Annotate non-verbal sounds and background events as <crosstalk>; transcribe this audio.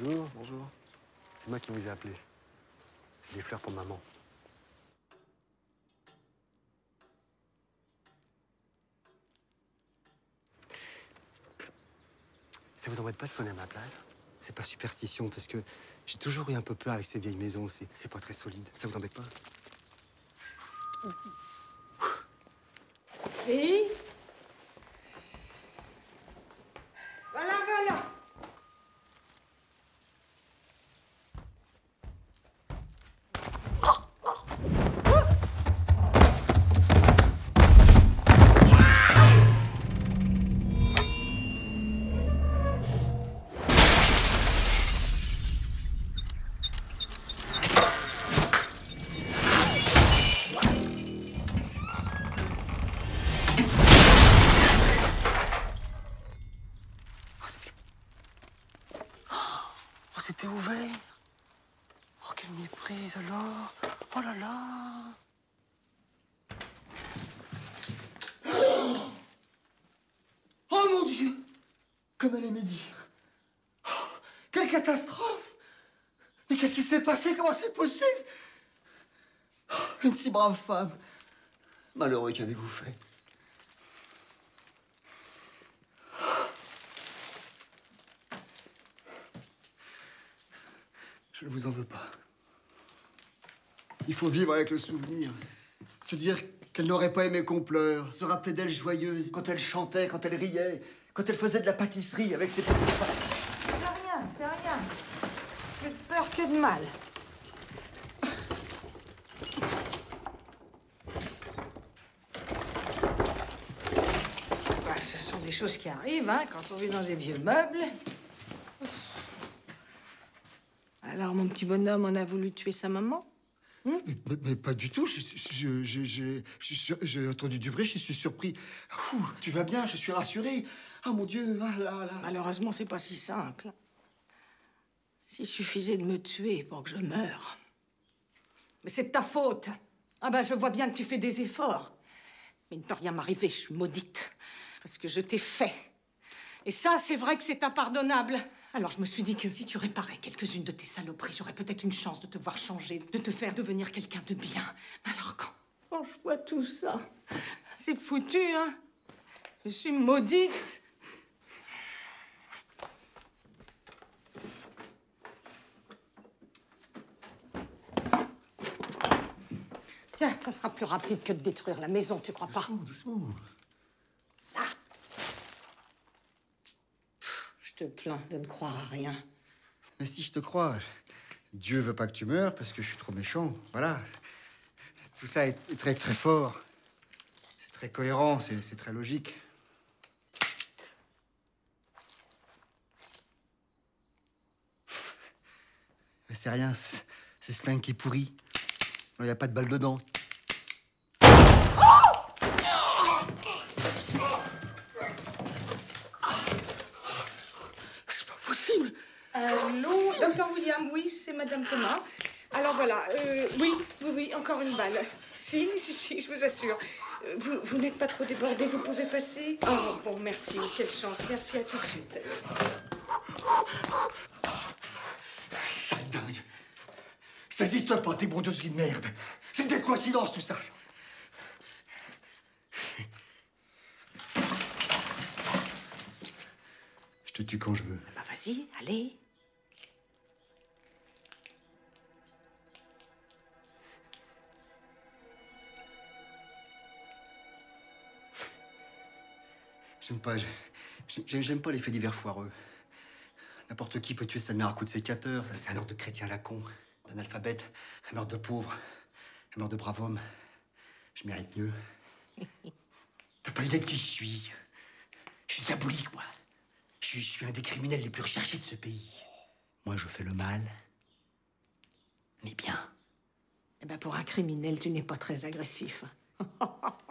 Bonjour, bonjour. C'est moi qui vous ai appelé. C'est des fleurs pour maman. Ça vous embête pas de sonner à ma place? C'est pas superstition, parce que j'ai toujours eu un peu peur avec ces vieilles maisons. C'est c'est pas très solide. Ça vous embête pas? Oui? Ouvert Oh, quelle méprise alors. Oh là là. Oh mon Dieu. Comme elle aimait dire. Oh, quelle catastrophe. Mais qu'est-ce qui s'est passé? Comment c'est possible? Oh, Une si brave femme. Malheureux, qu'avez-vous fait? Je ne vous en veux pas. Il faut vivre avec le souvenir. Se dire qu'elle n'aurait pas aimé qu'on pleure. Se rappeler d'elle joyeuse quand elle chantait, quand elle riait, quand elle faisait de la pâtisserie avec ses petites C'est rien, c'est rien. De peur que de mal. Bah, ce sont des choses qui arrivent, hein, quand on vit dans des vieux meubles. Alors, mon petit bonhomme, on a voulu tuer sa maman Mais, mais- mais pas du tout. J'ai entendu du bruit, je suis surpris. Ouh, tu vas bien, je suis rassuré. Ah mon Dieu, ah là là. Malheureusement, c'est pas si simple. S'il suffisait de me tuer pour que je meure. Mais c'est de ta faute. Ah ben, je vois bien que tu fais des efforts. Mais il ne peut rien m'arriver, je suis maudite. Parce que je t'ai fait. Et ça, c'est vrai que c'est impardonnable. Alors je me suis dit que si tu réparais quelques-unes de tes saloperies, j'aurais peut-être une chance de te voir changer, de te faire devenir quelqu'un de bien. Mais alors quand, quand je vois tout ça, c'est foutu, hein? Je suis maudite. Tiens, ça sera plus rapide que de détruire la maison, tu crois pas? Oh, doucement. Te plains de ne croire à rien. Mais si je te crois, Dieu veut pas que tu meurs parce que je suis trop méchant. Voilà. Tout ça est, très très fort. C'est très cohérent, c'est très logique. C'est rien, c'est- c'est ce flingue qui est pourri. Il n'y a pas de balle dedans. Allô, docteur William, oui, c'est Madame Thomas. Alors voilà, euh, oui, oui, oui, encore une balle. Si, si, si, je vous assure. Euh, Vous, vous n'êtes pas trop débordé, vous pouvez passer Oh, bon, merci, quelle chance, merci, à tout de suite. C'est dingue. Ça n'existe pas, tes brodeuseries de merde. C'est des coïncidences, tout ça. Je te tue quand je veux. Bah vas-y, allez. J'aime pas. j'ai- J'aime pas les faits divers foireux. N'importe qui peut tuer sa mère à coups de sécateur. Ça, c'est un ordre de chrétien à la con. D'un alphabète, un meurtre de pauvre, un meurtre de brave homme. Je mérite mieux. <laughs> T'as pas idée de qui je suis? Je suis diabolique, moi. Je je suis un des criminels les plus recherchés de ce pays. Moi, je fais le mal. Mais bien. Eh ben pour un criminel, tu n'es pas très agressif. <laughs>